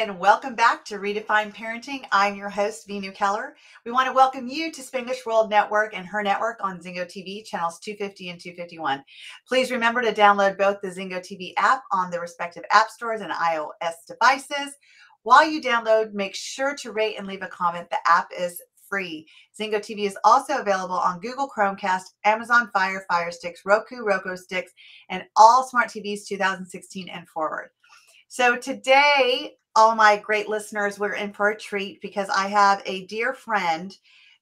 and welcome back to Redefine Parenting. I'm your host, Veenu Keller. We want to welcome you to Spanglish World Network and H.E.R. Network on Zingo TV, channels 250 and 251. Please remember to download both the Zingo TV app on the respective app stores and iOS devices. While you download, make sure to rate and leave a comment. The app is free. Zingo TV is also available on Google Chromecast, Amazon Fire Fire Sticks, Roku Roku Sticks, and all smart TVs 2016 and forward. So today, all my great listeners, we're in for a treat because I have a dear friend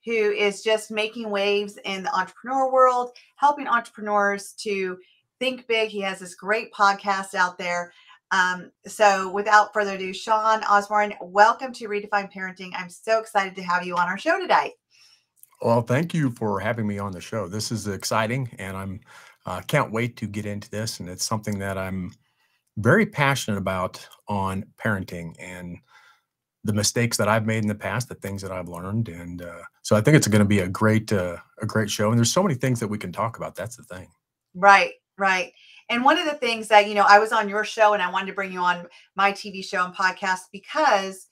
who is just making waves in the entrepreneur world, helping entrepreneurs to think big. He has this great podcast out there. Um, so without further ado, Sean Osborne, welcome to Redefine Parenting. I'm so excited to have you on our show today. Well, thank you for having me on the show. This is exciting, and I'm uh, can't wait to get into this. And it's something that I'm very passionate about on parenting and the mistakes that I've made in the past, the things that I've learned, and uh, so I think it's going to be a great uh, a great show. And there's so many things that we can talk about. That's the thing. Right, right. And one of the things that, you know, I was on your show and I wanted to bring you on my TV show and podcast because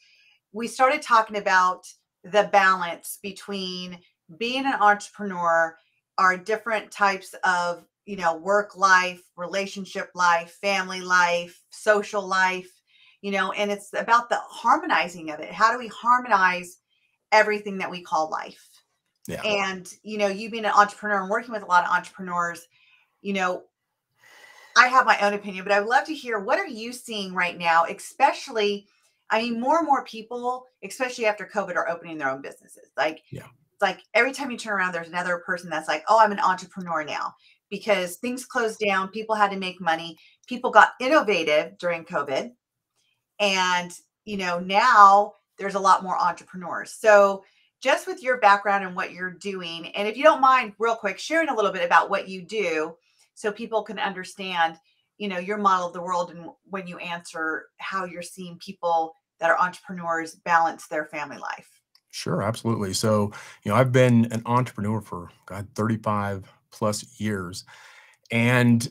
we started talking about the balance between being an entrepreneur, our different types of, you know, work life, relationship life, family life, social life, you know, and it's about the harmonizing of it. How do we harmonize everything that we call life? Yeah. And, you know, you being an entrepreneur and working with a lot of entrepreneurs, you know, I have my own opinion, but I would love to hear what are you seeing right now, especially I mean, more and more people, especially after COVID, are opening their own businesses. Like, yeah. it's like every time you turn around, there's another person that's like, oh, I'm an entrepreneur now because things closed down. People had to make money. People got innovative during COVID. And, you know, now there's a lot more entrepreneurs. So, just with your background and what you're doing, and if you don't mind, real quick, sharing a little bit about what you do so people can understand you know your model of the world and when you answer how you're seeing people that are entrepreneurs balance their family life sure absolutely so you know i've been an entrepreneur for god 35 plus years and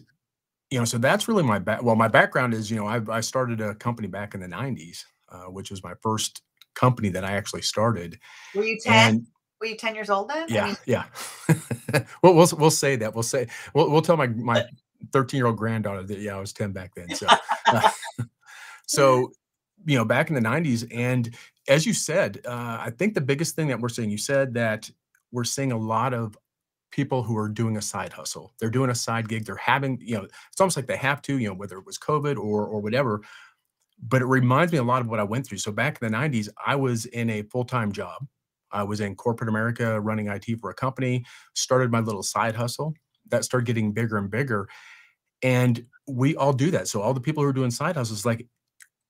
you know so that's really my back well my background is you know I've, i started a company back in the 90s uh, which was my first company that i actually started were you 10 and, were you 10 years old then? Yeah, I mean, yeah. well, we'll we'll say that. We'll say we'll we'll tell my my 13 year old granddaughter that yeah, I was 10 back then. So, uh, so you know, back in the 90s, and as you said, uh, I think the biggest thing that we're seeing, you said that we're seeing a lot of people who are doing a side hustle. They're doing a side gig. They're having, you know, it's almost like they have to, you know, whether it was COVID or or whatever. But it reminds me a lot of what I went through. So back in the 90s, I was in a full time job. I was in corporate America running IT for a company, started my little side hustle that started getting bigger and bigger. And we all do that. So all the people who are doing side hustles, like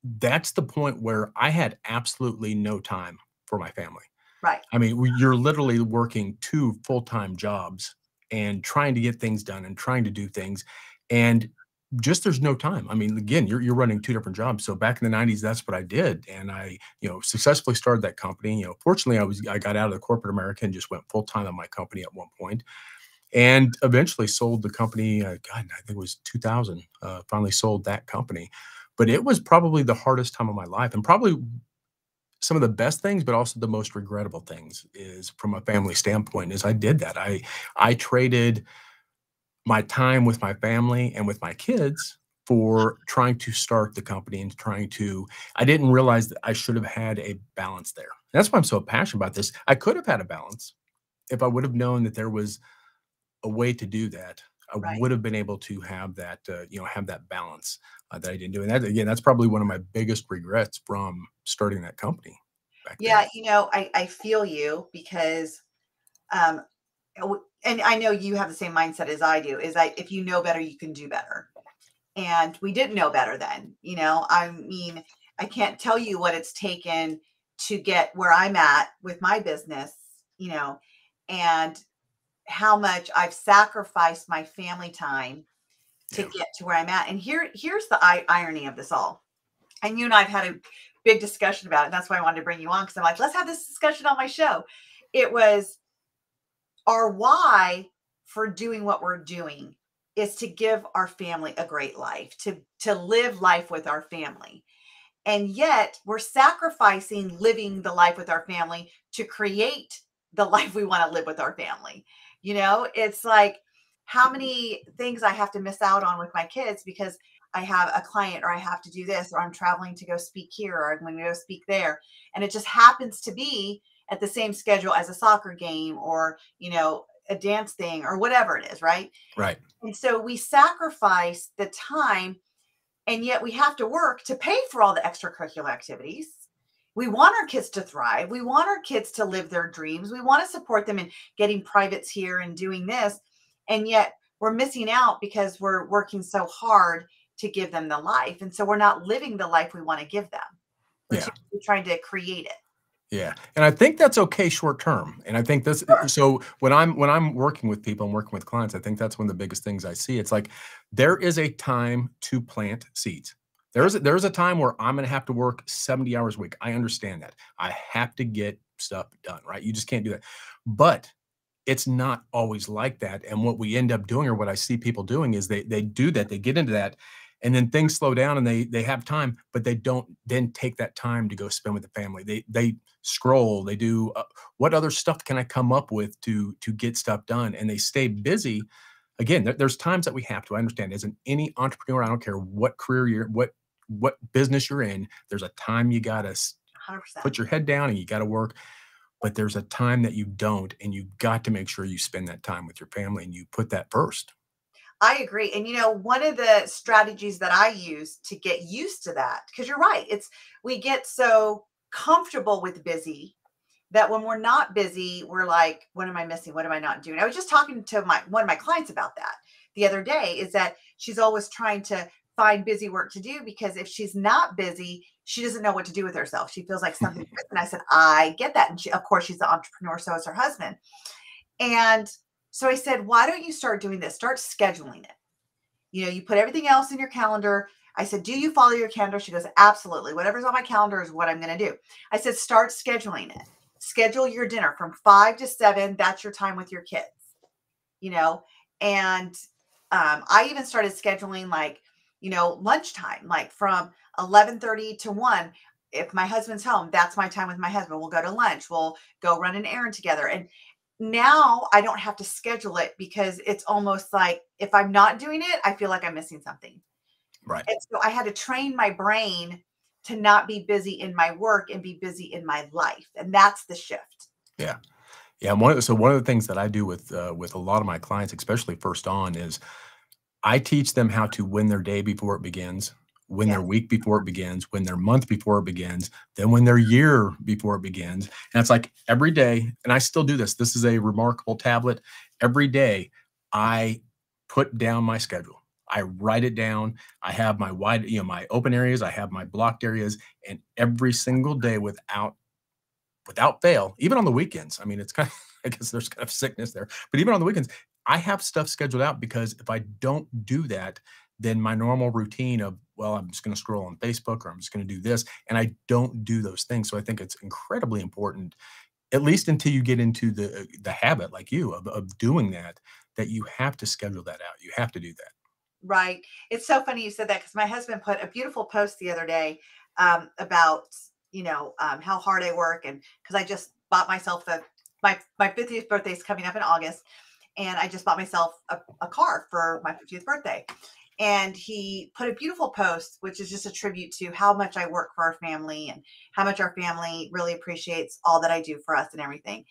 that's the point where I had absolutely no time for my family. Right. I mean, you're literally working two full-time jobs and trying to get things done and trying to do things. And just there's no time. I mean, again, you're you're running two different jobs. So back in the 90s, that's what I did. And I, you know, successfully started that company. You know, fortunately I was I got out of the corporate America and just went full time on my company at one. And eventually sold the company. Uh, God, I think it was 2000. Uh, finally sold that company, but it was probably the hardest time of my life, and probably some of the best things, but also the most regrettable things is from a family standpoint. Is I did that. I I traded my time with my family and with my kids for trying to start the company and trying to i didn't realize that i should have had a balance there that's why i'm so passionate about this i could have had a balance if i would have known that there was a way to do that i right. would have been able to have that uh, you know have that balance uh, that i didn't do and that again that's probably one of my biggest regrets from starting that company yeah then. you know I, I feel you because um and I know you have the same mindset as I do, is that if you know better, you can do better. And we didn't know better then. You know, I mean, I can't tell you what it's taken to get where I'm at with my business, you know, and how much I've sacrificed my family time to yeah. get to where I'm at. And here, here's the irony of this all. And you and I've had a big discussion about it. And that's why I wanted to bring you on because I'm like, let's have this discussion on my show. It was our why for doing what we're doing is to give our family a great life, to to live life with our family. And yet we're sacrificing living the life with our family to create the life we want to live with our family. You know, it's like how many things I have to miss out on with my kids because I have a client or I have to do this or I'm traveling to go speak here or I'm going to go speak there. And it just happens to be at the same schedule as a soccer game or, you know, a dance thing or whatever it is, right? Right. And so we sacrifice the time and yet we have to work to pay for all the extracurricular activities. We want our kids to thrive. We want our kids to live their dreams. We want to support them in getting privates here and doing this. And yet we're missing out because we're working so hard to give them the life. And so we're not living the life we want to give them. We're Yeah. trying to create it. Yeah, and I think that's okay short term. And I think this. Sure. So when I'm when I'm working with people, I'm working with clients. I think that's one of the biggest things I see. It's like there is a time to plant seeds. There's a, there's a time where I'm going to have to work 70 hours a week. I understand that. I have to get stuff done. Right? You just can't do that. But it's not always like that. And what we end up doing, or what I see people doing, is they they do that. They get into that, and then things slow down, and they they have time, but they don't then take that time to go spend with the family. They they scroll. They do uh, what other stuff can I come up with to to get stuff done, and they stay busy. Again, there, there's times that we have to. I understand. As an any entrepreneur, I don't care what career you're, what what business you're in. There's a time you gotta put your head down and you got to work but there's a time that you don't and you got to make sure you spend that time with your family and you put that first I agree. And you know, one of the strategies that I use to get used to that, because you're right, it's we get so comfortable with busy that when we're not busy, we're like, what am I missing? What am I not doing? I was just talking to my one of my clients about that the other day, is that she's always trying to find busy work to do because if she's not busy, she doesn't know what to do with herself. She feels like something. and I said, I get that. And she, of course, she's the entrepreneur, so is her husband. And so I said, why don't you start doing this? Start scheduling it. You know, you put everything else in your calendar. I said, do you follow your calendar? She goes, absolutely. Whatever's on my calendar is what I'm going to do. I said, start scheduling it. Schedule your dinner from five to seven. That's your time with your kids, you know? And um, I even started scheduling like, you know, lunchtime, like from 11:30 to 1. If my husband's home, that's my time with my husband. We'll go to lunch. We'll go run an errand together. And now I don't have to schedule it because it's almost like if I'm not doing it, I feel like I'm missing something. right And so I had to train my brain to not be busy in my work and be busy in my life. And that's the shift. yeah yeah one of, so one of the things that i do with uh, with a lot of my clients especially first on is i teach them how to win their day before it begins win their week before it begins win their month before it begins then win their year before it begins. And it's like every day and i still do this this is a remarkable tablet. Every day i put down my schedule. I write it down. I have my wide you know my open areas i have my blocked areas and every single day without without fail even on the weekends i mean it's kind of i guess there's kind of sickness there but even on the weekends i have stuff scheduled out because if i don't do that then my normal routine of well i'm just going to scroll on facebook or i'm just going to do this and i don't do those things so i think it's incredibly important at least until you get into the the habit like you of, of doing that that you have to schedule that out you have to do that Right. It's so funny you said that because my husband put a beautiful post the other day um, about, you know, um, how hard I work. And because I just bought myself a, my, my 50th birthday is coming up in August. And I just bought myself a, a car for my 50th birthday. And he put a beautiful post, which is just a tribute to how much I work for our family and how much our family really appreciates all that I do for us and everything.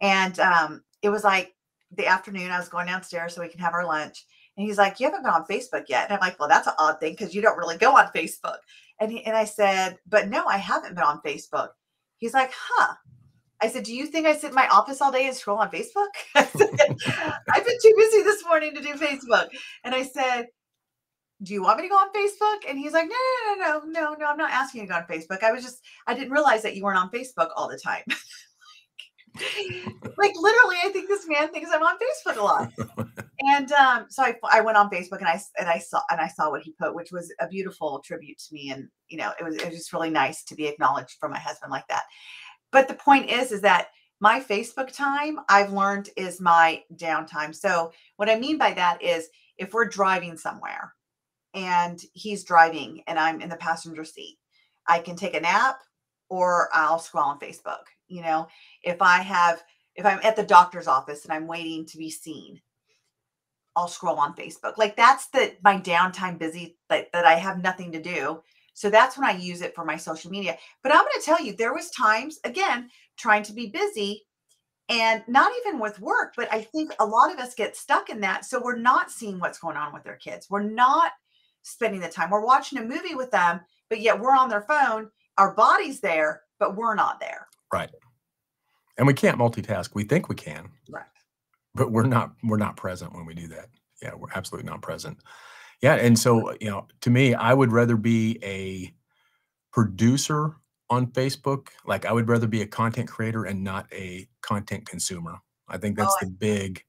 And um, it was like the afternoon, I was going downstairs so we can have our lunch. And he's like, You haven't been on Facebook yet. And I'm like, Well, that's an odd thing because you don't really go on Facebook. And, he, and I said, But no, I haven't been on Facebook. He's like, Huh. I said, Do you think I sit in my office all day and scroll on Facebook? I said, I've been too busy this morning to do Facebook. And I said, Do you want me to go on Facebook? And he's like, No, no, no, no, no, no, I'm not asking you to go on Facebook. I was just, I didn't realize that you weren't on Facebook all the time. like literally, I think this man thinks I'm on Facebook a lot and um, so I, I went on Facebook and I and I saw and I saw what he put, which was a beautiful tribute to me, and you know it was it was just really nice to be acknowledged from my husband like that. But the point is, is that my Facebook time I've learned is my downtime. So what I mean by that is if we're driving somewhere and he's driving and I'm in the passenger seat, I can take a nap or I'll scroll on Facebook. You know, if I have, if I'm at the doctor's office and I'm waiting to be seen, I'll scroll on Facebook. Like that's the my downtime busy that, that I have nothing to do. So that's when I use it for my social media. But I'm going to tell you, there was times again trying to be busy and not even with work, but I think a lot of us get stuck in that. So we're not seeing what's going on with their kids. We're not spending the time. We're watching a movie with them, but yet we're on their phone. Our body's there, but we're not there. Right. And we can't multitask. We think we can. Right. But we're not we're not present when we do that. Yeah, we're absolutely not present. Yeah, and so, you know, to me, I would rather be a producer on Facebook. Like I would rather be a content creator and not a content consumer. I think that's Oh, the big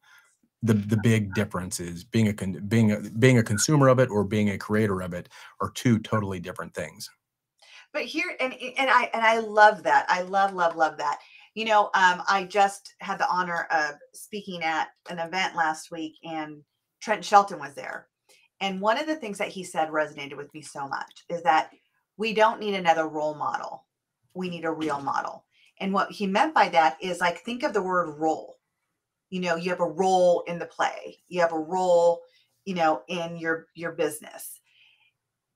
the the big difference is being a con- being a being a consumer of it or being a creator of it are two totally different things. but here and and I and I love that. I love love love that. You know, um, I just had the honor of speaking at an event last week, and Trent Shelton was there. And one of the things that he said resonated with me so much is that we don't need another role model. We need a real model. And what he meant by that is like think of the word role. You know, you have a role in the play. You have a role, you know, in your your business.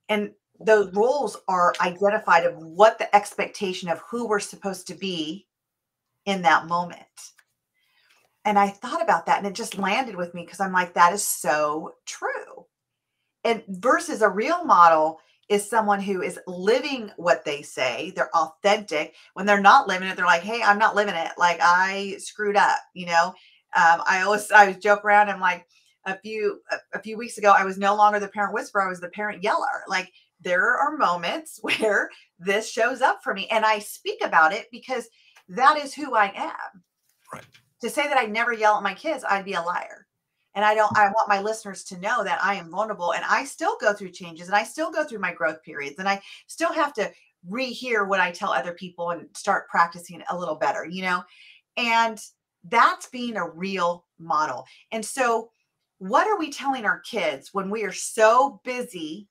And those roles are identified of what the expectation of who we're supposed to be in that moment. And I thought about that and it just landed with me because I'm like, that is so true. And versus a real model is someone who is living what they say, they're authentic. When they're not living it, they're like, hey, I'm not living it. Like I screwed up, you know. Um, I always I was joke around. I'm like, a few a, a few weeks ago, I was no longer the parent whisperer, I was the parent yeller. Like there are moments where this shows up for me and I speak about it because that is who I am. Right. To say that I never yell at my kids, I'd be a liar. And I don't I want my listeners to know that I am vulnerable and I still go through changes and I still go through my growth periods and I still have to rehear what I tell other people and start practicing a little better, you know? And that's being a real model. And so what are we telling our kids when we are so busy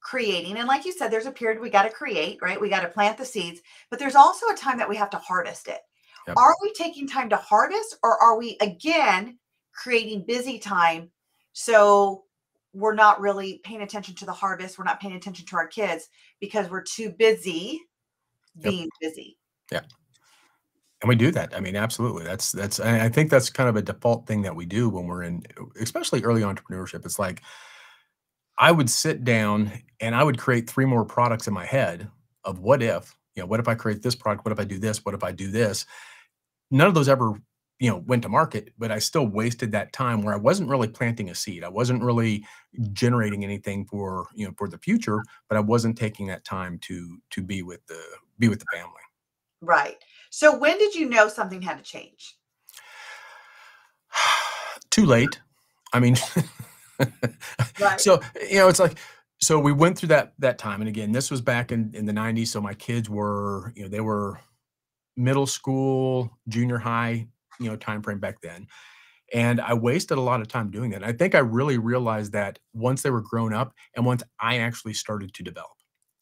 creating and like you said there's a period we got to create right we got to plant the seeds but there's also a time that we have to harvest it Yep. are we taking time to harvest or are we again creating busy time so we're not really paying attention to the harvest we're not paying attention to our kids because we're too busy Yep. being busy Yeah. And we do that. I mean, absolutely. That's that's I I think that's kind of a default thing that we do when we're in especially early entrepreneurship. It's like I would sit down and I would create three more products in my head of what if, you know, what if I create this product? What if I do this? What if I do this? None of those ever, you know, went to market, but I still wasted that time where I wasn't really planting a seed. I wasn't really generating anything for, you know, for the future, but I wasn't taking that time to to be with the be with the family. right so when did you know something had to change Too late. I mean, right so you know, it's like so we went through that that time, and again, this was back in in the '90s. So my kids were, you know, they were middle school, junior high, you know, time frame back then, and I wasted a lot of time doing that. and I think I really realized that once they were grown up, and once I actually started to develop.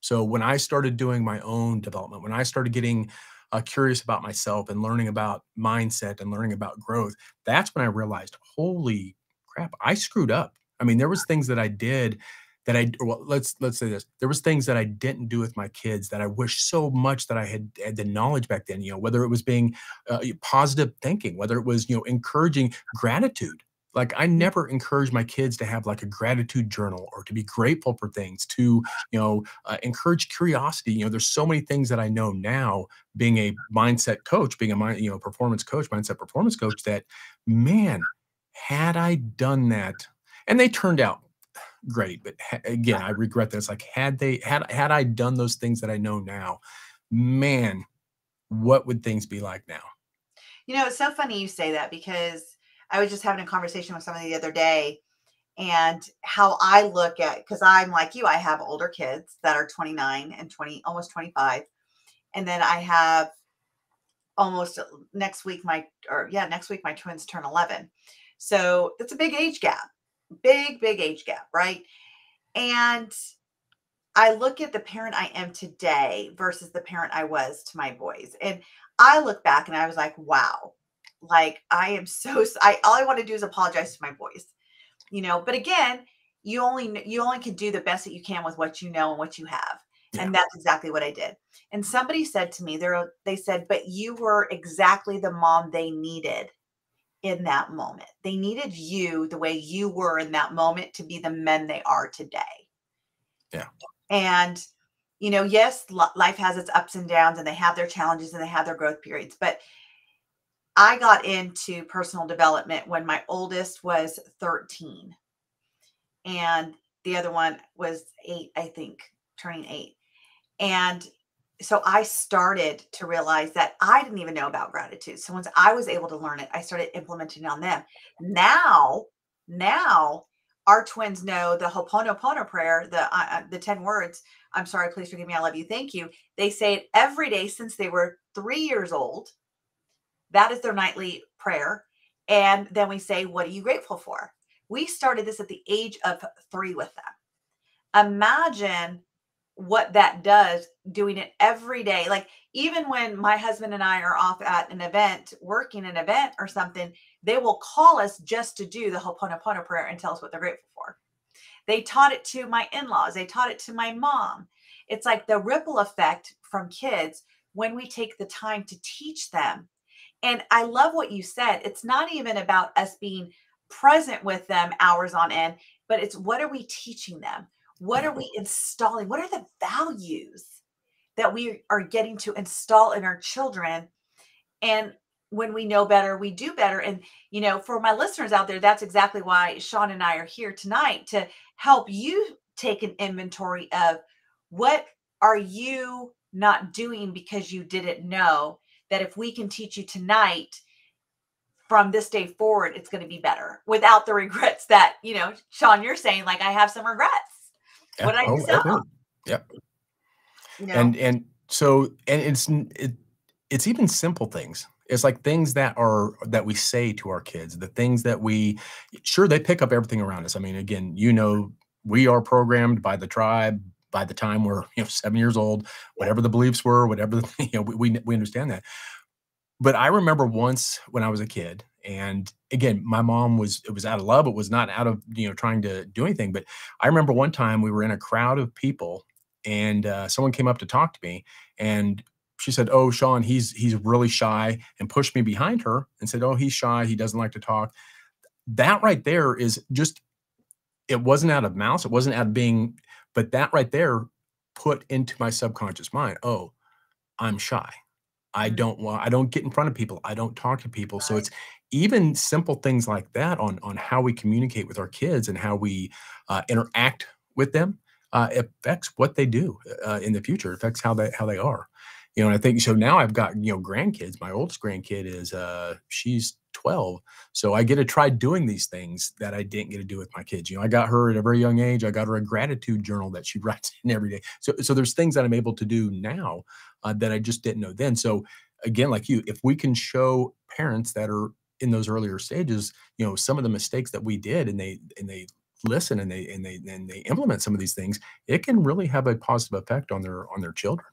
So when I started doing my own development, when I started getting uh, curious about myself and learning about mindset and learning about growth, that's when I realized, holy crap, I screwed up. I mean, there was things that I did that I well, let's let's say this. There was things that I didn't do with my kids that I wish so much that I had had the knowledge back then. You know, whether it was being uh, positive thinking, whether it was you know encouraging gratitude. Like I never encouraged my kids to have like a gratitude journal or to be grateful for things. To you know uh, encourage curiosity. You know, there's so many things that I know now being a mindset coach, being a mind you know performance coach, mindset performance coach. That man, had I done that, and they turned out great, but ha- again, I regret that. It's Like, had they had had I done those things that I know now, man, what would things be like now? You know, it's so funny you say that because I was just having a conversation with somebody the other day and how I look at because I'm like you, I have older kids that are 29 and 20, almost 25. And then I have almost uh, next week, my or yeah, next week my twins turn 11. So it's a big age gap, big, big age gap, right? And I look at the parent I am today versus the parent I was to my boys. And I look back and I was like, wow, like I am so I all I want to do is apologize to my boys. You know, but again, you only you only can do the best that you can with what you know and what you have. Yeah. And that's exactly what I did. And somebody said to me, they they said, but you were exactly the mom they needed in that moment. They needed you the way you were in that moment to be the men they are today. Yeah. And you know, yes, life has its ups and downs and they have their challenges and they have their growth periods, but I got into personal development when my oldest was 13 and the other one was 8, I think, turning 8. And so I started to realize that I didn't even know about gratitude. So once I was able to learn it, I started implementing it on them. Now, now our twins know the Ho'oponopono prayer, the uh, uh the 10 words. I'm sorry, please forgive me, I love you, thank you. They say it every day since they were 3 years old. That is their nightly prayer. And then we say, what are you grateful for? We started this at the age of 3 with them. Imagine what that does doing it every day like even when my husband and i are off at an event working an event or something they will call us just to do the ho'oponopono prayer and tell us what they're grateful for. They taught it to my in-laws they taught it to my mom. It's like the ripple effect from kids when we take the time to teach them. And i love what you said it's not even about us being present with them hours on end but it's what are we teaching them? What are we mm-hmm. installing? What are the values that we are getting to install in our children? And when we know better, we do better. And, you know, for my listeners out there, that's exactly why Sean and I are here tonight to help you take an inventory of what are you not doing because you didn't know that if we can teach you tonight from this day forward it's going to be better without the regrets that you know sean you're saying like i have some regrets yeah. What I oh, sell. Yep. And and so and it's it, it's even simple things. It's like things that are that we say to our kids, the things that we sure they pick up everything around us. I mean, again, you know, we are programmed by the tribe by the time we're you know seven years old, whatever the beliefs were, whatever the, you know, we, we we understand that. But I remember once when I was a kid, and again my mom was it was out of love it was not out of you know trying to do anything but i remember one time we were in a crowd of people and uh, someone came up to talk to me and she said oh sean he's he's really shy and pushed me behind her and said oh he's shy he doesn't like to talk that right there is just it wasn't out of mouse it wasn't out of being but that right there put into my subconscious mind oh i'm shy I mm. don't want I don't get in front of people. I don't talk to people. So it's even simple things like that on on how we communicate with our kids and how we uh, interact with them uh, affects what they do uh, in the future. It affects how they how they are. You know, and I think so. Now I've got you know grandkids. My oldest grandkid is uh, she's 12, so I get to try doing these things that I didn't get to do with my kids. You know, I got her at a very young age. I got her a gratitude journal that she writes in every day. So so there's things that I'm able to do now uh, that I just didn't know then. So again, like you, if we can show parents that are in those earlier stages, you know, some of the mistakes that we did and they and they listen and they and they and they implement some of these things, it can really have a positive effect on their on their children.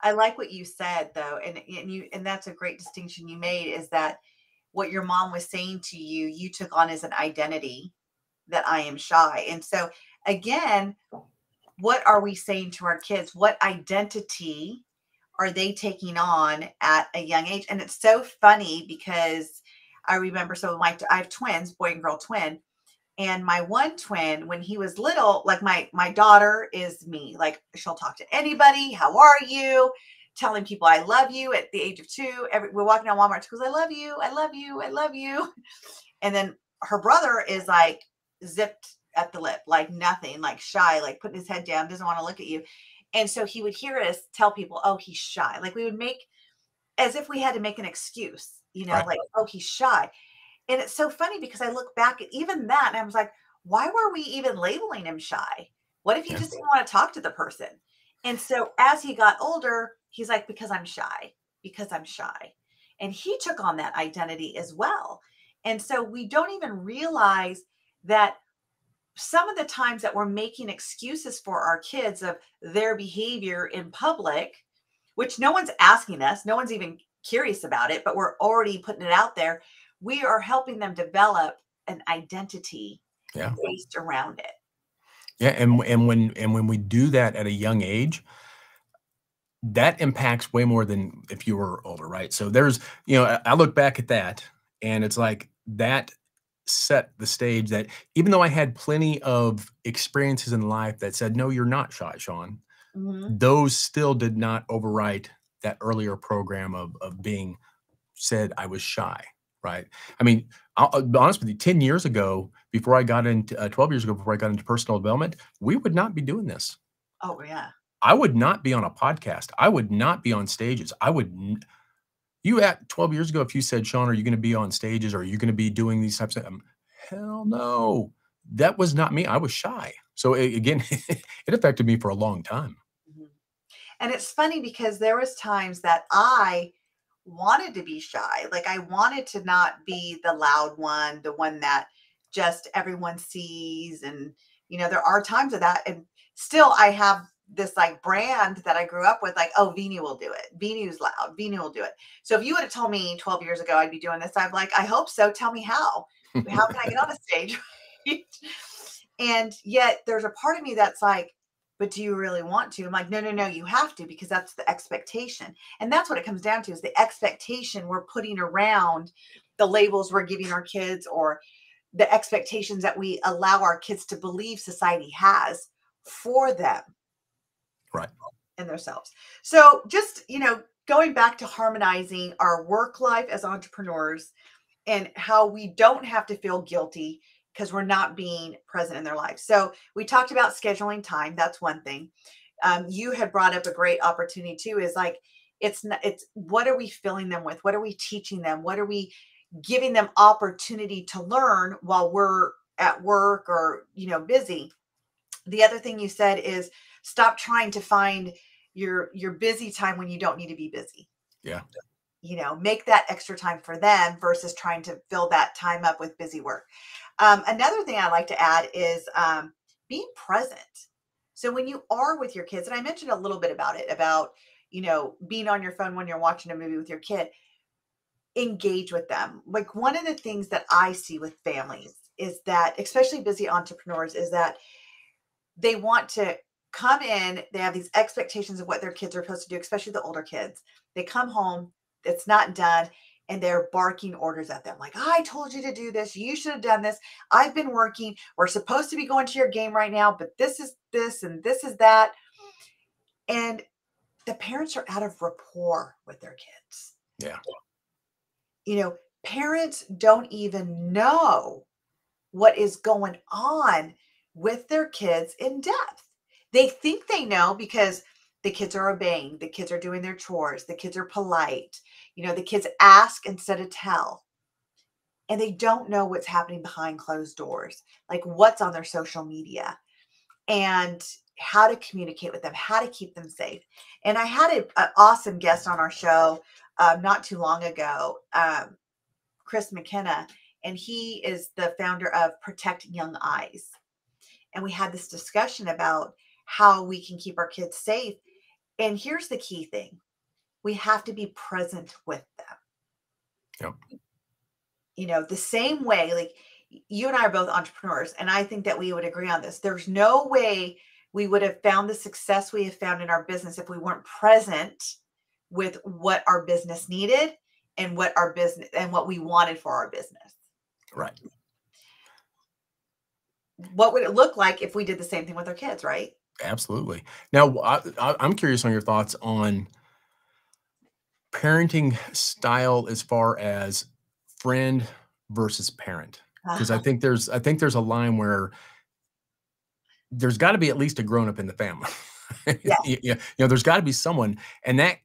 I like what you said though, and and you and that's a great distinction you made is that what your mom was saying to you, you took on as an identity that I am shy. And so again, what are we saying to our kids? What identity are they taking on at a young age? And it's so funny because I remember so my I have twins, boy and girl twin. And my one twin, when he was little, like my my daughter is me. Like she'll talk to anybody. How are you? Telling people I love you at the age of two. Every, we're walking down Walmart. She goes, I love you. I love you. I love you. And then her brother is like zipped at the lip, like nothing, like shy, like putting his head down, doesn't want to look at you. And so he would hear us tell people, oh, he's shy. Like we would make as if we had to make an excuse you know, right. like, oh, he's shy. And it's so funny because I look back at even that and I was like, why were we even labeling him shy? What if he just didn't want to talk to the person? And so as he got older, he's like, because I'm shy, because I'm shy. And he took on that identity as well. And so we don't even realize that some of the times that we're making excuses for our kids of their behavior in public, which no one's asking us, no one's even curious about it, but we're already putting it out there. We are helping them develop an identity yeah. based around it. Yeah, and and when and when we do that at a young age, that impacts way more than if you were older, right? So there's, you know, I, look back at that and it's like that set the stage that even though I had plenty of experiences in life that said, no, you're not shy, Sean, mm-hmm. those still did not overwrite that earlier program of, of being said I was shy, right? I mean, I'll, I'll be honest with you, 10 years ago, before I got into, uh, 12 years ago, before I got into personal development, we would not be doing this. Oh, yeah. I would not be on a podcast. I would not be on stages. I would, you at 12 years ago, if you said, Sean, are you going to be on stages or are you going to be doing these types of, um, hell no, that was not me. I was shy. So it, again, it affected me for a long time. Mm-hmm. And it's funny because there was times that I wanted to be shy. Like I wanted to not be the loud one, the one that just everyone sees. And, you know, there are times of that. And still I have this like brand that I grew up with, like, oh, Vini will do it. Vini's loud. Vini will do it. So if you would have told me 12 years ago I'd be doing this, I'm like, I hope so. Tell me how. How can I get on a stage? and yet there's a part of me that's like, but do you really want to? I'm like, no, no, no, you have to because that's the expectation. And that's what it comes down to is the expectation we're putting around the labels we're giving our kids or the expectations that we allow our kids to believe society has for them right And themselves so just you know going back to harmonizing our work life as entrepreneurs and how we don't have to feel guilty because we're not being present in their lives. So we talked about scheduling time that's one thing. Um, you had brought up a great opportunity too is like it's not it's what are we filling them with? What are we teaching them? What are we giving them opportunity to learn while we're at work or you know busy? The other thing you said is stop trying to find your your busy time when you don't need to be busy. Yeah you know make that extra time for them versus trying to fill that time up with busy work. Um, another thing i like to add is um, being present. So when you are with your kids and i mentioned a little bit about it about you know being on your phone when you're watching a movie with your kid engage with them. Like one of the things that i see with families is that especially busy entrepreneurs is that they want to come in, they have these expectations of what their kids are supposed to do, especially the older kids. They come home, it's not done, and they're barking orders at them like, I told you to do this. You should have done this. I've been working. We're supposed to be going to your game right now, but this is this and this is that. And the parents are out of rapport with their kids. Yeah. You know, parents don't even know what is going on with their kids in depth. They think they know because the kids are obeying, the kids are doing their chores, the kids are polite. You know, the kids ask instead of tell. And they don't know what's happening behind closed doors, like what's on their social media and how to communicate with them, how to keep them safe. And I had an awesome guest on our show um, not too long ago, um, Chris McKenna, and he is the founder of Protect Young Eyes. And we had this discussion about how we can keep our kids safe. And here's the key thing we have to be present with them. Yep. You know, the same way, like you and I are both entrepreneurs, and I think that we would agree on this. There's no way we would have found the success we have found in our business if we weren't present with what our business needed and what our business and what we wanted for our business. Right. What would it look like if we did the same thing with our kids, right? Absolutely. Now, I, am curious on your thoughts on parenting style as far as friend versus parent, because uh-huh. I think there's I think there's a line where there's got to be at least a grown up in the family. Yeah. you, you know, there's got to be someone, and that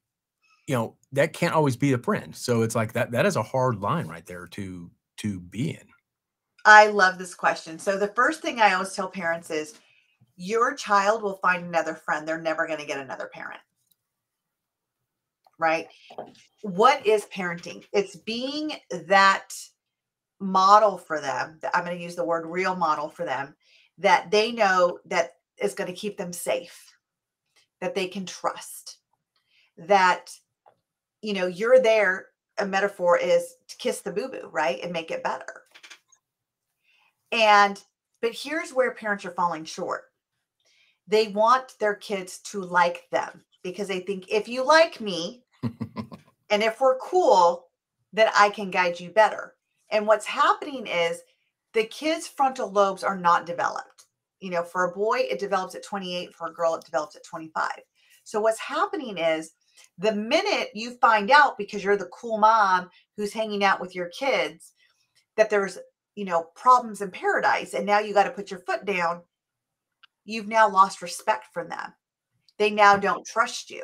you know that can't always be a friend. So it's like that that is a hard line right there to to be in. I love this question. So the first thing I always tell parents is your child will find another friend. They're never going to get another parent. Right? What is parenting? It's being that model for them. I'm going to use the word real model for them that they know that is going to keep them safe, that they can trust, that, you know, you're there. A metaphor is to kiss the boo boo, right? And make it better. And, but here's where parents are falling short. They want their kids to like them because they think if you like me and if we're cool, then I can guide you better. And what's happening is the kids' frontal lobes are not developed. You know, for a boy, it develops at 28, for a girl, it develops at 25. So what's happening is the minute you find out because you're the cool mom who's hanging out with your kids that there's, you know, problems in paradise and now you got to put your foot down, you've now lost respect for them. They now don't trust you.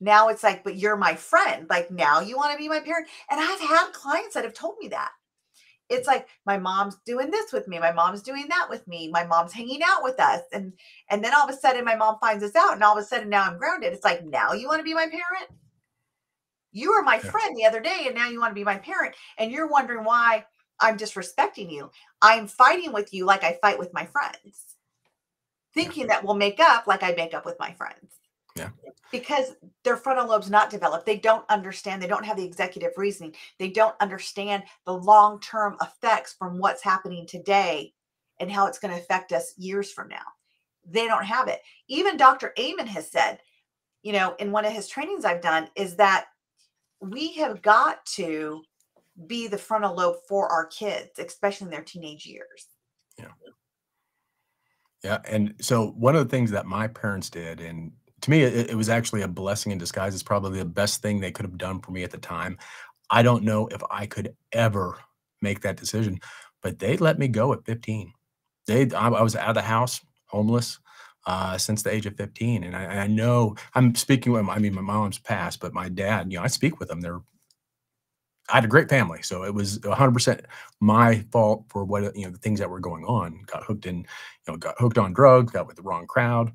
Now it's like, but you're my friend. Like now you want to be my parent. And I've had clients that have told me that it's like my mom's doing this with me my mom's doing that with me my mom's hanging out with us and and then all of a sudden my mom finds us out and all of a sudden now i'm grounded it's like now you want to be my parent you were my yeah. friend the other day and now you want to be my parent and you're wondering why i'm disrespecting you i'm fighting with you like i fight with my friends thinking that we'll make up like i make up with my friends yeah. Because their frontal lobe's not developed. They don't understand. They don't have the executive reasoning. They don't understand the long term effects from what's happening today and how it's going to affect us years from now. They don't have it. Even Dr. Amen has said, you know, in one of his trainings I've done, is that we have got to be the frontal lobe for our kids, especially in their teenage years. Yeah. And so one of the things that my parents did, and to me, it, it was actually a blessing in disguise. It's probably the best thing they could have done for me at the time. I don't know if I could ever make that decision, but they let me go at 15. They, I, I was out of the house, homeless, uh, since the age of 15. And I, I, know I'm speaking with, I mean, my mom's passed, but my dad, you know, I speak with them. They're, I had a great family. So it was 100% my fault for what, you know, the things that were going on. Got hooked in, you know, got hooked on drugs, got with the wrong crowd.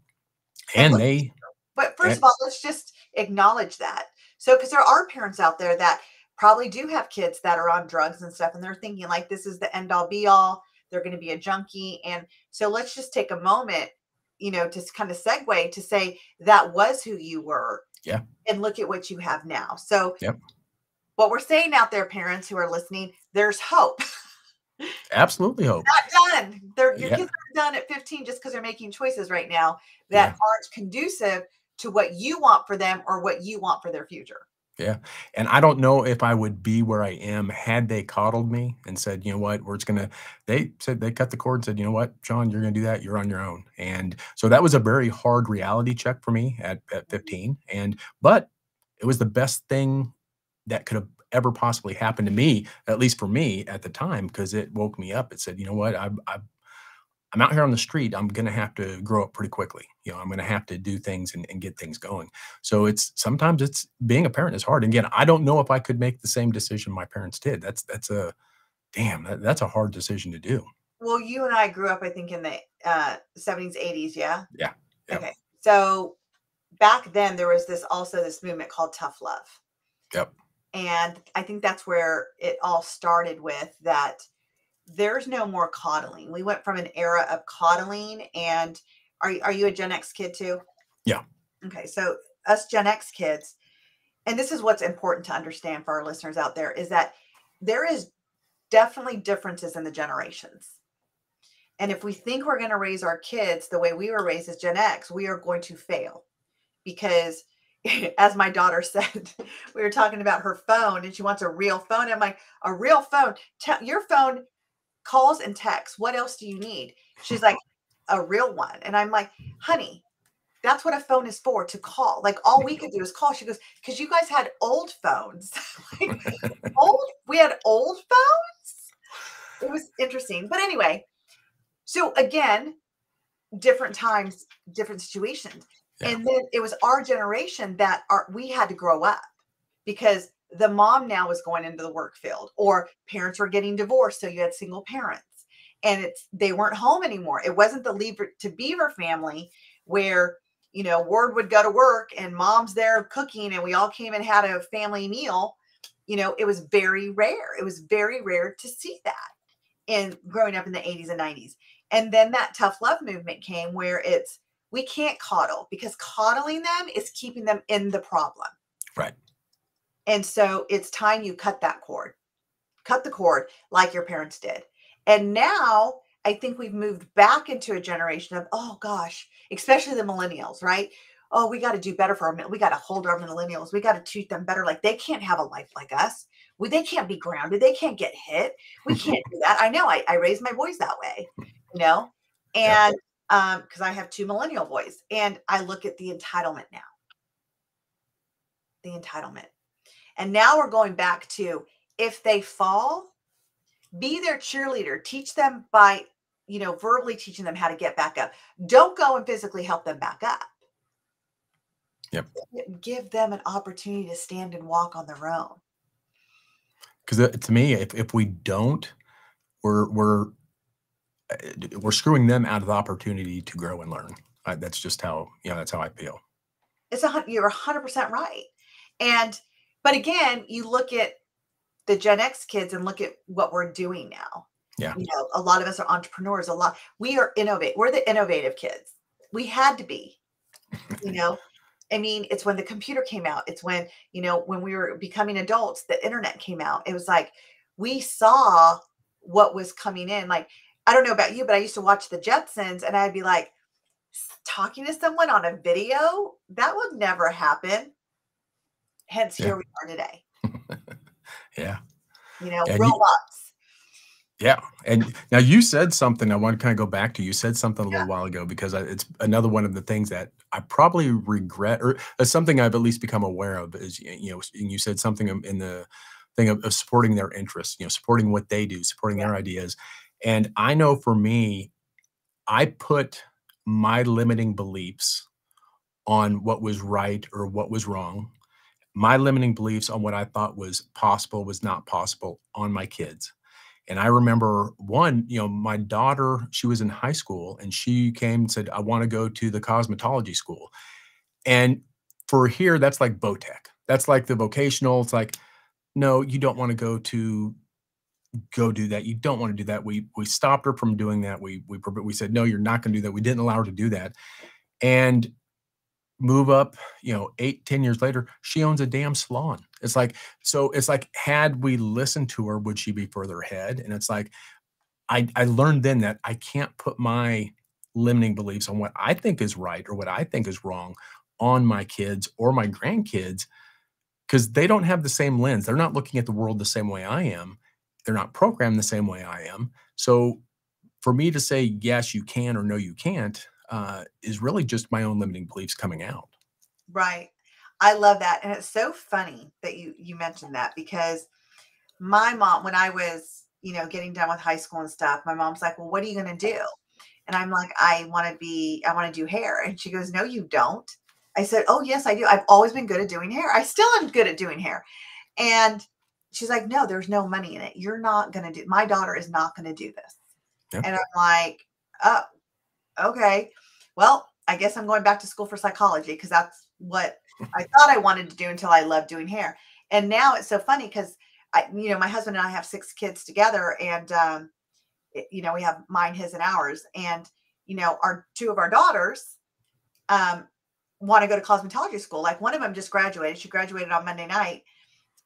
And they, but first of all, let's just acknowledge that. So, because there are parents out there that probably do have kids that are on drugs and stuff, and they're thinking like this is the end all be all. They're going to be a junkie. And so let's just take a moment, you know, to kind of segue to say that was who you were. Yeah. And look at what you have now. So, yep. What we're saying out there, parents who are listening, there's hope. Absolutely hope. Not done. They're, your yeah. kids aren't done at 15 just because they're making choices right now that yeah. aren't conducive to what you want for them or what you want for their future. Yeah. And I don't know if I would be where I am had they coddled me and said, you know what, we're just going to, they said, they cut the cord and said, you know what, John, you're going to do that. You're on your own. And so that was a very hard reality check for me at, at mm-hmm. 15. And, but it was the best thing that could have ever possibly happened to me, at least for me at the time, because it woke me up. It said, you know what, I've, I've I'm out here on the street, I'm going to have to grow up pretty quickly. You know, I'm going to have to do things and, and, get things going. So it's sometimes it's being a parent is hard. And again, I don't know if I could make the same decision my parents did. That's that's a damn that, that's a hard decision to do. Well, you and I grew up, I think, in the uh, 70s, 80s. Yeah. Yeah. yeah. Okay. So back then, there was this also this movement called tough love. Yep. And I think that's where it all started with that there's no more coddling. We went from an era of coddling and are are you a Gen X kid too? Yeah. Okay, so us Gen X kids, and this is what's important to understand for our listeners out there is that there is definitely differences in the generations. And if we think we're going to raise our kids the way we were raised as Gen X, we are going to fail because as my daughter said, we were talking about her phone and she wants a real phone. I'm like, a real phone. your phone calls and texts. What else do you need? She's like, a real one. And I'm like, honey, that's what a phone is for to call. Like all we could do is call. She goes, because you guys had old phones. like, old, we had old phones. It was interesting. But anyway, so again, different times, different situations. Yeah. And then it was our generation that we had to grow up because the mom now was going into the work field or parents were getting divorced so you had single parents. And it's they weren't home anymore. It wasn't the leave to beaver family where you know Ward would go to work and mom's there cooking and we all came and had a family meal. You know it was very rare. It was very rare to see that in growing up in the 80s and 90s And then that tough love movement came where it's we can't coddle because coddling them is keeping them in the problem. Right. And so it's time you cut that cord, cut the cord like your parents did. And now I think we've moved back into a generation of, oh gosh, especially the millennials, right? Oh, we got to do better for our, we got to hold our millennials. We got to treat them better. Like they can't have a life like us. We, they can't be grounded. They can't get hit. We can't do that. I know I, I raised my boys that way, you know, and um, because I have two millennial boys and I look at the entitlement now. The entitlement. And now we're going back to if they fall, be their cheerleader. Teach them by, you know, verbally teaching them how to get back up. Don't go and physically help them back up. Yep. Give them an opportunity to stand and walk on their own. Because uh, to me, if, if we don't, we're we're we're screwing them out of the opportunity to grow and learn. I, that's just how you know that's how I feel. It's a you're hundred percent right. And but again, you look at the Gen X kids and look at what we're doing now. Yeah. You know, a lot of us are entrepreneurs. A lot we are innovate. We're the innovative kids. We had to be. You know, I mean, it's when the computer came out. It's when, you know, when we were becoming adults, the internet came out. It was like we saw what was coming in. Like, I don't know about you, but I used to watch the Jetsons and I'd be like, talking to someone on a video, that would never happen. Hence, yeah. here we are today. yeah. You know, and robots. You, yeah. And now you said something I want to kind of go back to. You said something a little while ago because it's another one of the things that I probably regret or uh, something I've at least become aware of is, you know, and you said something in the thing of, of supporting their interests, you know, supporting what they do, supporting yeah. their ideas. And I know for me, I put my limiting beliefs on what was right or what was wrong my limiting beliefs on what I thought was possible was not possible on my kids. And I remember one, you know, my daughter, she was in high school and she came and said, I want to go to the cosmetology school. And for here, that's like vo-tech. That's like the vocational. It's like, no, you don't want to go to go do that. You don't want to do that. We we stopped her from doing that. We we we said, no, you're not going to do that. We didn't allow her to do that. And move up you know eight ten years later she owns a damn salon it's like so it's like had we listened to her would she be further ahead and it's like i i learned then that i can't put my limiting beliefs on what i think is right or what i think is wrong on my kids or my grandkids because they don't have the same lens they're not looking at the world the same way i am they're not programmed the same way i am so for me to say yes you can or no you can't uh, is really just my own limiting beliefs coming out. Right. I love that. And it's so funny that you you mentioned that because my mom, when I was, you know, getting done with high school and stuff, my mom's like, Well, what are you gonna do? And I'm like, I want to be, I want to do hair. And she goes, No, you don't. I said, Oh, yes, I do. I've always been good at doing hair. I still am good at doing hair. And she's like, No, there's no money in it. You're not gonna do my daughter is not gonna do this. Yep. And I'm like, Oh, okay well, I guess I'm going back to school for psychology because that's what I thought I wanted to do until I loved doing hair. And now it's so funny because I, you know, my husband and I have six kids together, and um, it, you know, we have mine, his, and ours. And you know, our two of our daughters um, want to go to cosmetology school. Like one of them just graduated. She graduated on Monday night,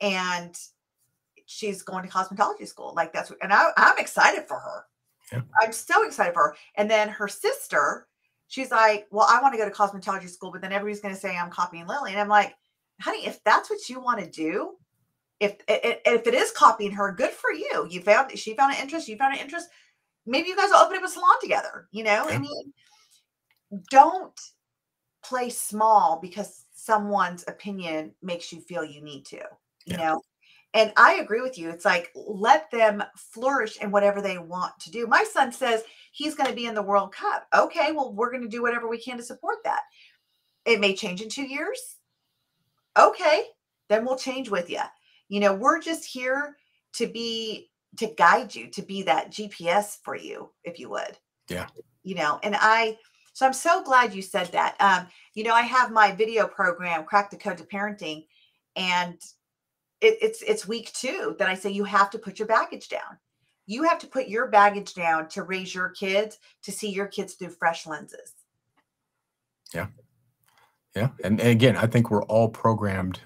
and she's going to cosmetology school. Like that's, and I, I'm excited for her. Yeah. I'm so excited for her. And then her sister she's like, Well, I want to go to cosmetology school, but then everybody's going to say I'm copying Lily. And I'm like, honey, if that's what you want to do, if if it is copying her, good for you. You found she found an interest, you found an interest. Maybe you guys will open up a salon together. You know, yeah. I mean, don't play small because someone's opinion makes you feel you need to. You yeah. know, and I agree with you. It's like let them flourish in whatever they want to do. My son says he's going to be in the World Cup. Okay, well, we're going to do whatever we can to support that. It may change in two years. Okay, then we'll change with you. You know, we're just here to be to guide you, to be that GPS for you, if you would. Yeah. You know, and I so I'm so glad you said that. Um, you know, I have my video program, Crack the Code to Parenting, and it, it's it's week two that I say you have to put your baggage down. you have to put your baggage down to raise your kids to see your kids through fresh lenses. Yeah. Yeah. And, and again, I think we're all programmed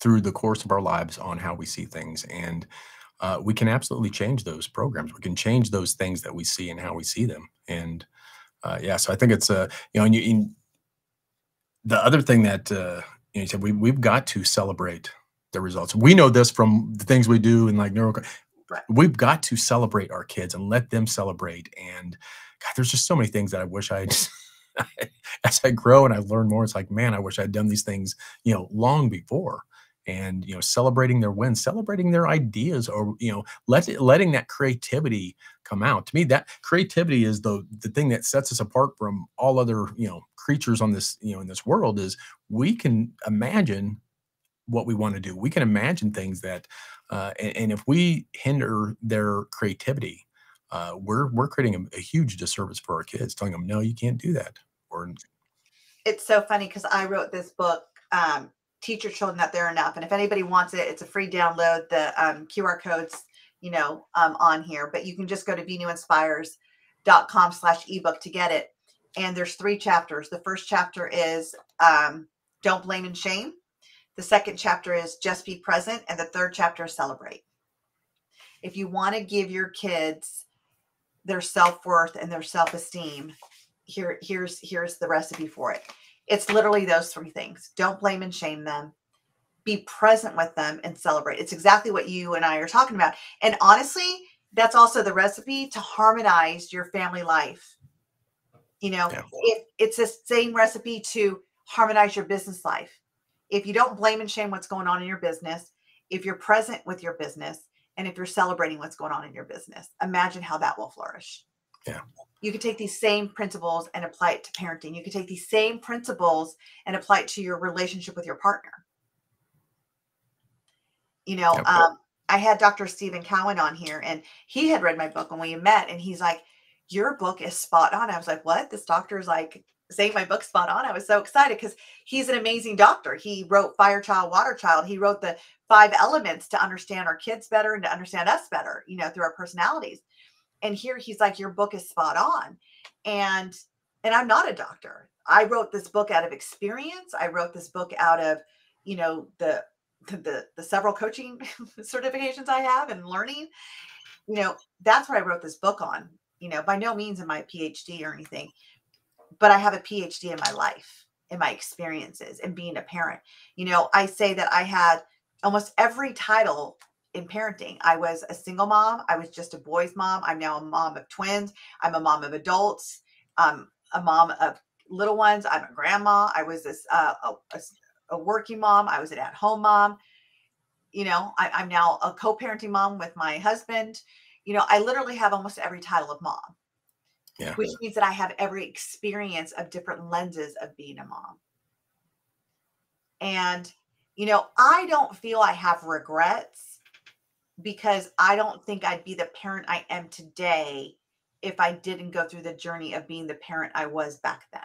through the course of our lives on how we see things. And uh, we can absolutely change those programs. We can change those things that we see and how we see them. And uh, yeah, so I think it's a, uh, you know, and you, the other thing that, uh, you, know, you said we, we've got to celebrate the results. We know this from the things we do in like neuro. Right. We've got to celebrate our kids and let them celebrate. And God, there's just so many things that I wish I as I grow and I learn more, it's like, man, I wish I'd done these things, you know, long before. And you know, celebrating their wins, celebrating their ideas, or you know, let letting that creativity come out. To me, that creativity is the the thing that sets us apart from all other you know creatures on this you know in this world. Is we can imagine what we want to do. We can imagine things that, uh, and, and if we hinder their creativity, uh, we're we're creating a, a, huge disservice for our kids, telling them, no, you can't do that. Or it's so funny because I wrote this book, um, Teach Your Children That They're Enough, and if anybody wants it, it's a free download. The um, QR codes, you know, um, on here, but you can just go to veenuinspires.com slash ebook to get it. And there's three chapters. The first chapter is um, don't blame and shame. The second chapter is just be present, and the third chapter is celebrate. If you want to give your kids their self-worth and their self-esteem here here's here's the recipe for it. It's literally those three things. Don't blame and shame them. Be present with them and celebrate. It's exactly what you and i are talking about. And honestly that's also the recipe to harmonize your family life. You know yeah. it, it's the same recipe to harmonize your business life if you don't blame and shame what's going on in your business if you're present with your business and if you're celebrating what's going on in your business imagine how that will flourish. Yeah. You could take these same principles and apply it to parenting. You could take these same principles and apply it to your relationship with your partner. You know um, i had dr stephen cowan on here and he had read my book when we met and he's like your book is spot on. I was like what? This doctor is like saying my book spot on. I was so excited because he's an amazing doctor. He wrote Fire Child, Water Child. He wrote the five elements to understand our kids better and to understand us better, you know, through our personalities. And here he's like, your book is spot on. And and I'm not a doctor. I wrote this book out of experience. I wrote this book out of, you know, the the the several coaching certifications I have and learning. You know, that's what I wrote this book on. You know, by no means am I a PhD or anything, but I have a PhD in my life, in my experiences, and being a parent. You know, I say that I had almost every title in parenting. I was a single mom. I was just a boy's mom. I'm now a mom of twins. I'm a mom of adults. I'm a mom of little ones. I'm a grandma. I was this uh, a, a, working mom. I was an at-home mom. You know, I, I'm now a co-parenting mom with my husband. You know, I literally have almost every title of mom yeah. which means that I have every experience of different lenses of being a mom. And, you know, I don't feel I have regrets because I don't think I'd be the parent I am today if I didn't go through the journey of being the parent I was back then.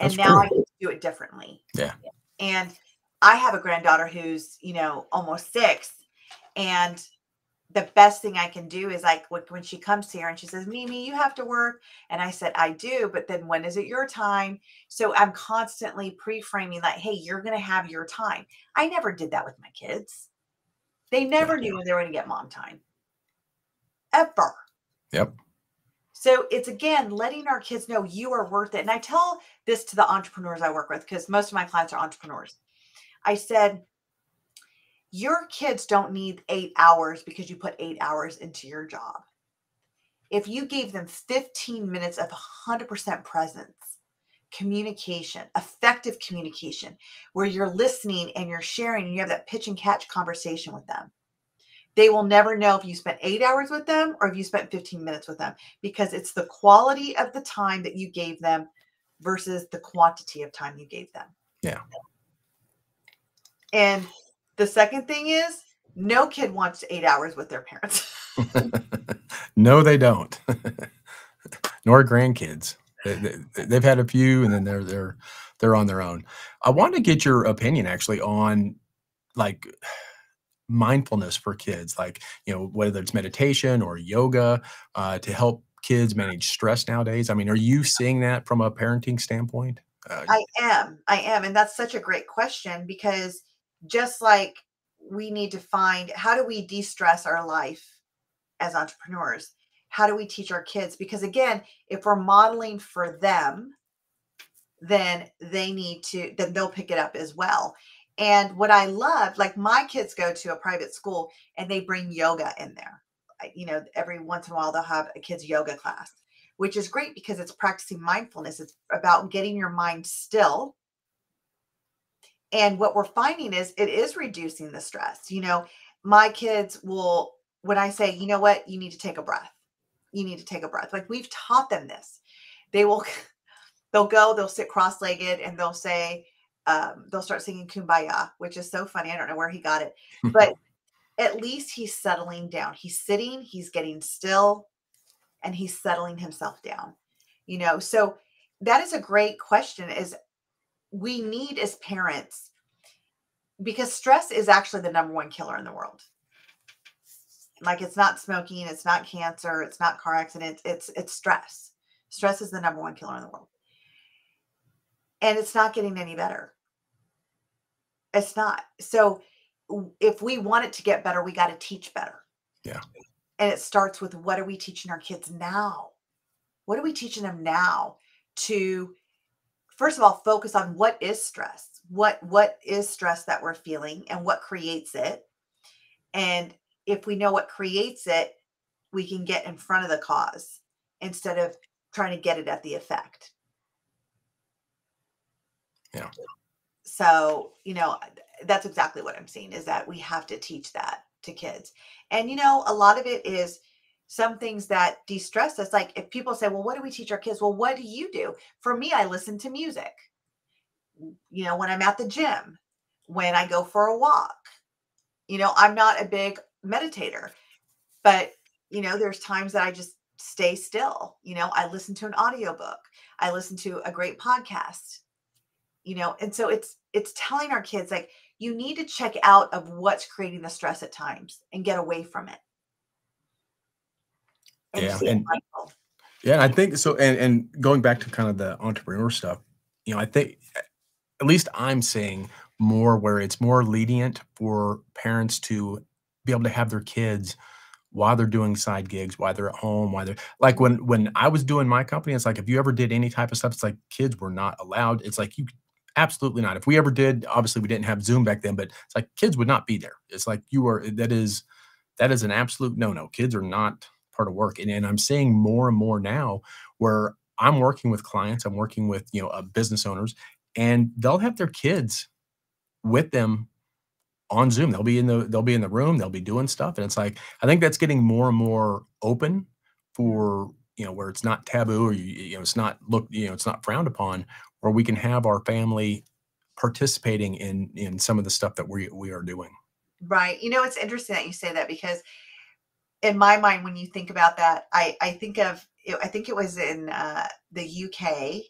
And That's now true. I can do it differently. Yeah. And I have a granddaughter who's, you know, almost six. And the best thing I can do is like when she comes here and she says, Mimi, you have to work. And I said, I do, but then when is it your time? So I'm constantly pre framing like, hey, you're going to have your time. I never did that with my kids. They never knew when they were going to get mom time, ever. Yep. So it's again letting our kids know you are worth it. And I tell this to the entrepreneurs I work with because most of my clients are entrepreneurs. I said, your kids don't need eight hours because you put eight hours into your job. If you gave them 15 minutes of 100% presence, communication, effective communication, where you're listening and you're sharing and you have that pitch and catch conversation with them, they will never know if you spent eight hours with them or if you spent 15 minutes with them because it's the quality of the time that you gave them versus the quantity of time you gave them. Yeah. And the second thing is no kid wants eight hours with their parents. no, they don't. Nor grandkids. They, they, have had a few, and then they're they're they're on their own. I want to get your opinion actually on like mindfulness for kids, like you know whether it's meditation or yoga uh, to help kids manage stress nowadays? I mean, are you seeing that from a parenting standpoint? Uh, I am. I am. And that's such a great question because just like we need to find how do we de stress our life as entrepreneurs? How do we teach our kids? Because again, if we're modeling for them, then they need to, then they'll pick it up as well. And what I love, like my kids go to a private school and they bring yoga in there. You know, every once in a while they'll have a kids' yoga class which is great because it's practicing mindfulness. It's about getting your mind still. And what we're finding is it is reducing the stress. You know, my kids will, when I say, you know what, you need to take a breath, you need to take a breath. Like we've taught them this. They will, they'll go, they'll sit cross legged and they'll say, um, they'll start singing Kumbaya, which is so funny. I don't know where he got it, but at least he's settling down. He's sitting, he's getting still, and he's settling himself down you know so that is a great question is we need as parents because stress is actually the number one killer in the world. Like it's not smoking it's not cancer it's not car accidents it's it's stress. Stress is the number one killer in the world. And it's not getting any better. It's not. So if we want it to get better we got to teach better. Yeah. And it starts with what are we teaching our kids now? What are we teaching them now to first of all focus on what is stress? What what is stress that we're feeling and what creates it? And if we know what creates it, we can get in front of the cause instead of trying to get it at the effect. Yeah. So, you know, that's exactly what I'm seeing is that we have to teach that to kids. And you know, a lot of it is some things that de-stress us. Like if people say, Well, what do we teach our kids? Well, what do you do? For me, I listen to music. You know, when I'm at the gym, when I go for a walk. You know, I'm not a big meditator, but you know, there's times that I just stay still. You know, I listen to an audiobook. I listen to a great podcast. You know, and so it's it's telling our kids like you need to check out of what's creating the stress at times and get away from it. And yeah, and, yeah, I think so. And and going back to kind of the entrepreneur stuff, you know, I think at least I'm seeing more where it's more lenient for parents to be able to have their kids while they're doing side gigs, while they're at home, while they're like when when I was doing my company, it's like if you ever did any type of stuff, it's like kids were not allowed. It's like you Absolutely not. If we ever did, obviously we didn't have Zoom back then, but it's like kids would not be there. It's like you are that is that is an absolute no-no. Kids are not part of work. And, and I'm seeing more and more now where I'm working with clients, I'm working with, you know, uh, business owners, and they'll have their kids with them on Zoom. They'll be in the they'll be in the room, they'll be doing stuff. And it's like I think that's getting more and more open for you know where it's not taboo or you, you know it's not look you know it's not frowned upon where we can have our family participating in in some of the stuff that we we are doing. Right. You know, it's interesting that you say that because in my mind, when you think about that, I I think of I think it was in uh, the UK,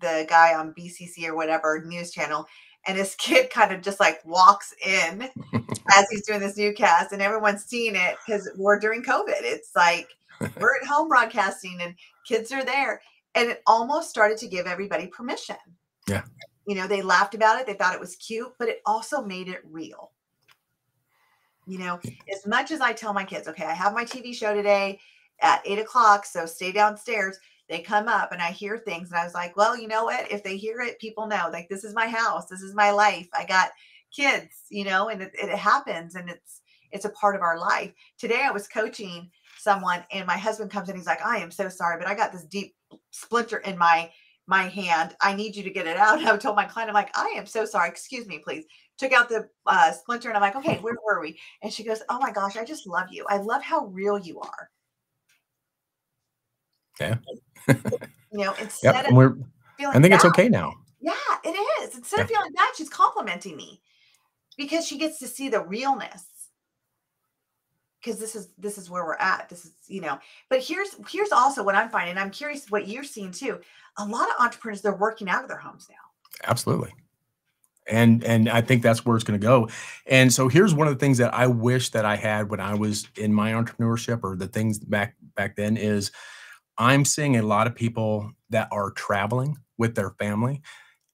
the guy on BBC or whatever news channel, and his kid kind of just like walks in as he's doing this newscast, and everyone's seeing it because we're during COVID. It's like we're at home broadcasting, and kids are there, and it almost started to give everybody permission. Yeah. You know, they laughed about it, they thought it was cute, but it also made it real. You know, as much as I tell my kids, okay, I have my TV show today at eight o'clock, so stay downstairs. They come up and I hear things, and I was like, well, you know what? If they hear it, people know. Like, this is my house, this is my life. I got kids, you know, and it, it happens, and it's it's a part of our life. Today, I was coaching someone, and my husband comes in. He's like, I am so sorry, but I got this deep splinter in my my hand. I need you to get it out. And I told my client, I'm like, I am so sorry. Excuse me, please. Took out the uh, splinter and I'm like, okay, where were we? And she goes, oh my gosh, I just love you. I love how real you are. Yeah. you know, instead yep. and we're, I think bad, it's okay now. Yeah, it is. Instead yeah. of feeling bad, she's complimenting me because she gets to see the realness because this is this is where we're at this is you know but here's here's also what i'm finding and i'm curious what you're seeing too. A lot of entrepreneurs they're working out of their homes now. Absolutely. And and i think that's where it's going to go. And so here's one of the things that i wish that i had when i was in my entrepreneurship or the things back back then is i'm seeing a lot of people that are traveling with their family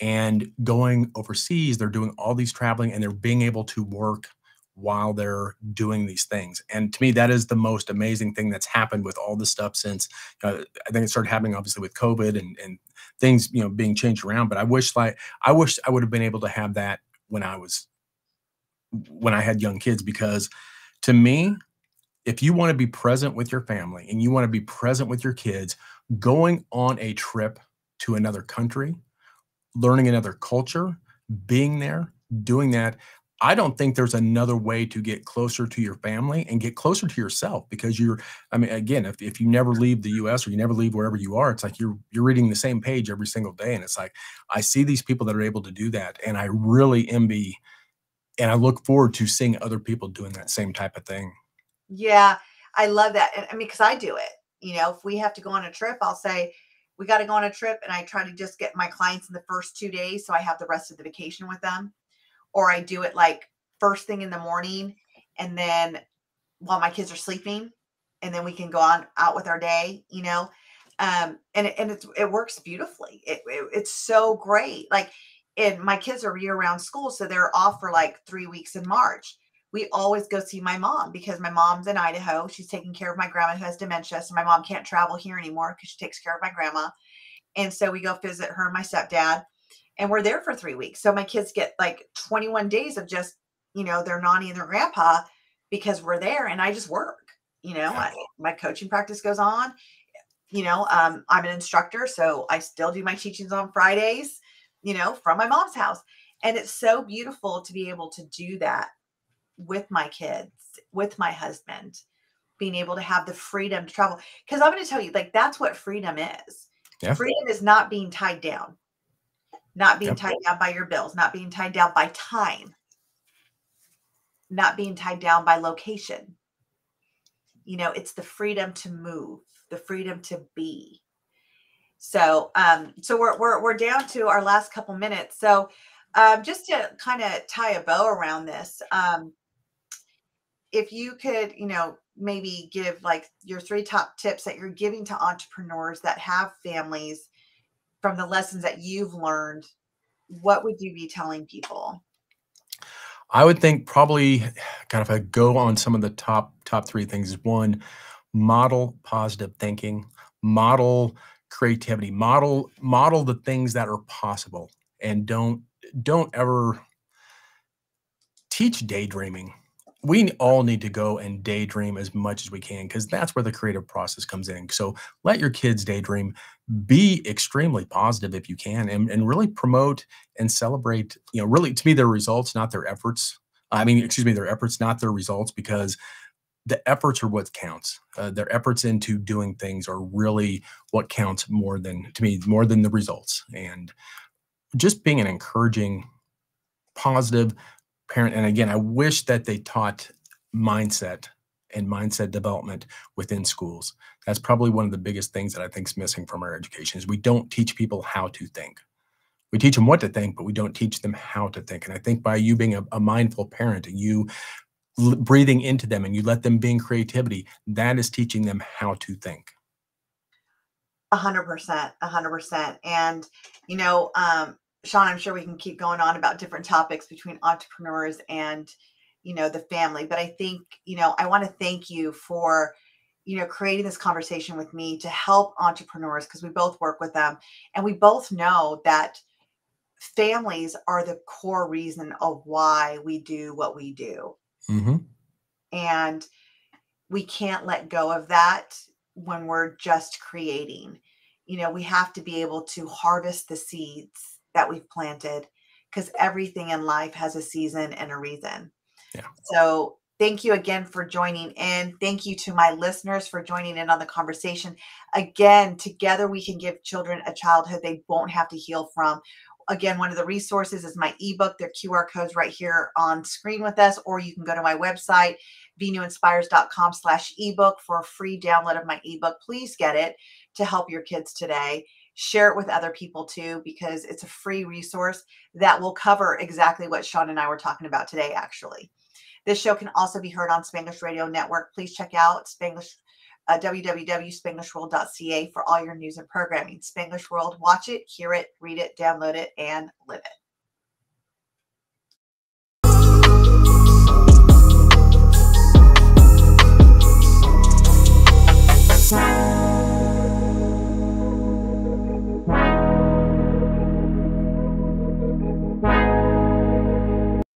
and going overseas they're doing all these traveling and they're being able to work while they're doing these things. And to me that is the most amazing thing that's happened with all this stuff since uh, i think it started happening obviously with covid and, and things you know being changed around but i wish like i wish i would have been able to have that when i was when i had young kids because to me if you want to be present with your family and you want to be present with your kids going on a trip to another country learning another culture being there doing that I don't think there's another way to get closer to your family and get closer to yourself because you're, I mean, again, if, if you never leave the US or you never leave wherever you are, it's like you're you're reading the same page every single day. And it's like I see these people that are able to do that. And I really envy and I look forward to seeing other people doing that same type of thing. Yeah, I love that. And I mean, because I do it. You know, if we have to go on a trip, I'll say, we got to go on a trip. And I try to just get my clients in the first two days so I have the rest of the vacation with them or I do it like first thing in the morning and then while my kids are sleeping and then we can go on out with our day, you know. Um, and it, and it's, it works beautifully. It, it, it's so great. Like, and my kids are year round school, so they're off for like three weeks in March. We always go see my mom because my mom's in Idaho. She's taking care of my grandma who has dementia. So my mom can't travel here anymore because she takes care of my grandma. And so we go visit her and my stepdad and we're there for three weeks. So my kids get like 21 days of just, you know, their nanny and their grandpa because we're there and I just work, you know, I, my coaching practice goes on. You know, um, I'm an instructor, so I still do my teachings on Fridays, you know, from my mom's house. And it's so beautiful to be able to do that with my kids, with my husband, being able to have the freedom to travel. Because I'm going to tell you, like, that's what freedom is. Yeah. Freedom is not being tied down not being yep. tied down by your bills, not being tied down by time, not being tied down by location. You know, it's the freedom to move, the freedom to be. So, um, so we're we're we're down to our last couple minutes. So, um, just to kind of tie a bow around this, um, if you could, you know, maybe give like your three top tips that you're giving to entrepreneurs that have families from the lessons that you've learned, what would you be telling people? I would think probably kind of I go on some of the top top three things one, model positive thinking, model creativity, model model the things that are possible, and don't don't ever teach daydreaming we all need to go and daydream as much as we can because that's where the creative process comes in. So let your kids daydream, be extremely positive if you can, and, and really promote and celebrate, you know, really to me, their results, not their efforts. I mean, excuse me, their efforts, not their results, because the efforts are what counts. Uh, their efforts into doing things are really what counts more than, to me, more than the results. And just being an encouraging, positive, parent and again i wish that they taught mindset and mindset development within schools that's probably one of the biggest things that i think is missing from our education is we don't teach people how to think we teach them what to think but we don't teach them how to think and i think by you being a, a mindful parent and you breathing into them and you let them be in creativity that is teaching them how to think a hundred percent, a hundred percent. And you know, um, Sean, I'm sure we can keep going on about different topics between entrepreneurs and, you know, the family. But I think, you know, I want to thank you for, you know, creating this conversation with me to help entrepreneurs because we both work with them and we both know that families are the core reason of why we do what we do. Mm-hmm. And we can't let go of that when we're just creating. You know, we have to be able to harvest the seeds that we've planted because everything in life has a season and a reason. Yeah. So thank you again for joining in. Thank you to my listeners for joining in on the conversation. Again, together we can give children a childhood they won't have to heal from. Again, one of the resources is my ebook. Their QR codes right here on screen with us, or you can go to my website, veenuinspires.com slash ebook for a free download of my ebook. Please get it to help your kids today share it with other people too, because it's a free resource that will cover exactly what Sean and I were talking about today, actually. This show can also be heard on Spanglish Radio Network. Please check out Spanglish uh, www.spanglishworld.ca for all your news and programming. Spanglish World, watch it, hear it, read it, download it, and live it.